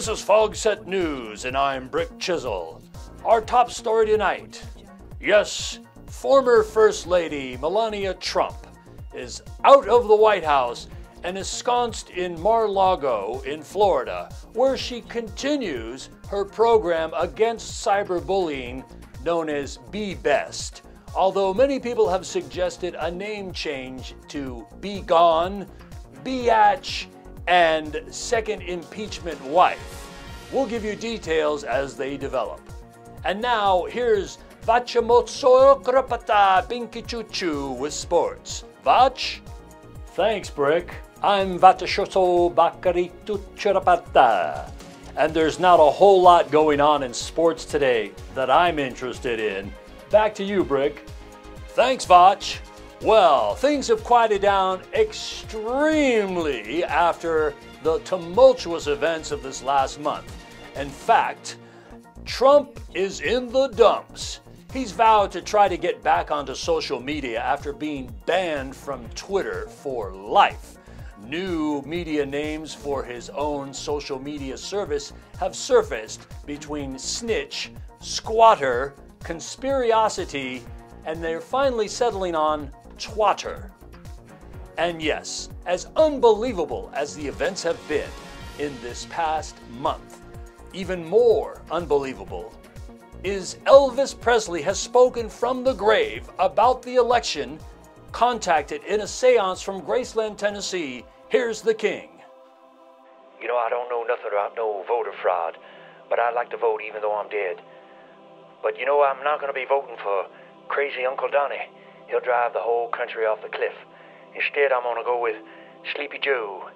This is Fogset News, and I'm Brick Chisel. Our top story tonight yes, former First Lady Melania Trump is out of the White House and ensconced in Mar Lago in Florida, where she continues her program against cyberbullying known as Be Best. Although many people have suggested a name change to Be Gone, Biatch, and Second Impeachment Wife. We'll give you details as they develop. And now, here's Vachimotso Krapata Binkichuchu with sports. Vach? Thanks, Brick. I'm Vatashoto Bakaritu Churapata. And there's not a whole lot going on in sports today that I'm interested in. Back to you, Brick. Thanks, Vach. Well, things have quieted down extremely after the tumultuous events of this last month. In fact, Trump is in the dumps. He's vowed to try to get back onto social media after being banned from Twitter for life. New media names for his own social media service have surfaced between Snitch, Squatter, Conspiriosity, and they're finally settling on Twatter. And yes, as unbelievable as the events have been in this past month, even more unbelievable is Elvis Presley has spoken from the grave about the election, contacted in a seance from Graceland, Tennessee. Here's the king. You know, I don't know nothing about no voter fraud, but I'd like to vote even though I'm dead. But you know, I'm not going to be voting for crazy Uncle Donny. He'll drive the whole country off the cliff. Instead, I'm to go with Sleepy Joe.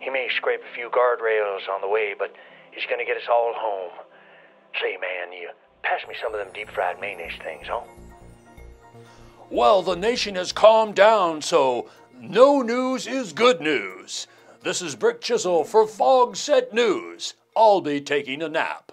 He may scrape a few guardrails on the way, but he's to get us all home. Say, man, you pass me some of them deep fried mayonnaise things, huh? Well, the nation has calmed down, so no news is good news. This is Brick Chisel for Fogset News. I'll be taking a nap.